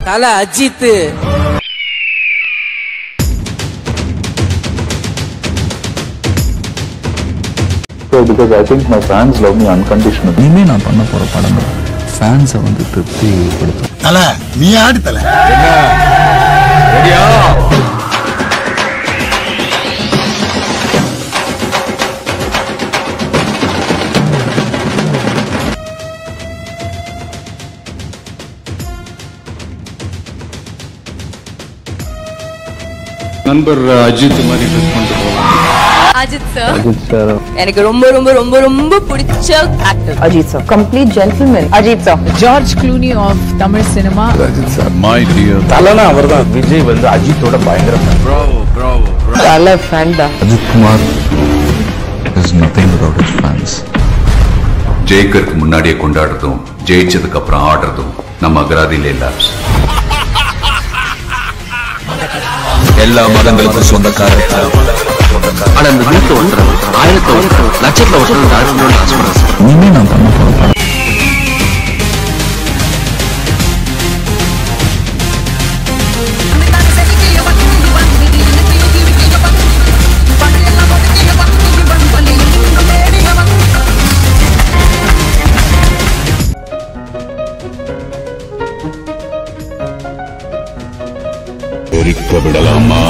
Thala Ajith So because I think my fans love me unconditionally. இனிமே நான் பண்ண போற படங்கள் ஃபேன்ஸை வந்து திருப்திப்படுத்தும். தல நீ ஆடு தல? நண்பர் அஜித் மாதிரி ட்ரெஸ் பண்ணிட்டு அஜித் சார் sir, எனக்கு ரொம்ப ரொம்ப ரொம்ப ரொம்ப பிடிச்ச actor Ajit sir. Complete gentleman. Ajit sir. George Clooney of Tamil cinema. Ajith sir my dear தலைனா அவர்தான். விஜய் வந்து அஜித்தோட பயங்கர fan. Da. Ajith Kumar is nothing without his fans ஜெயிக்கிறதுக்கு முன்னாடியே கொண்டாடுறதும் ஜெயிச்சதுக்கு அப்புறம் ஆடுறதும் நம்ம அகராதியில இல்ல எல்லா மதங்களுக்கும் சொந்தக்காரர். ஆனா இந்த வீட்டு ஒருத்தர் ஆயிரத்தி ஒருத்தர் லட்சத்துல ஒருத்தர் இனிமே நான் எரிக்க விடலாமா?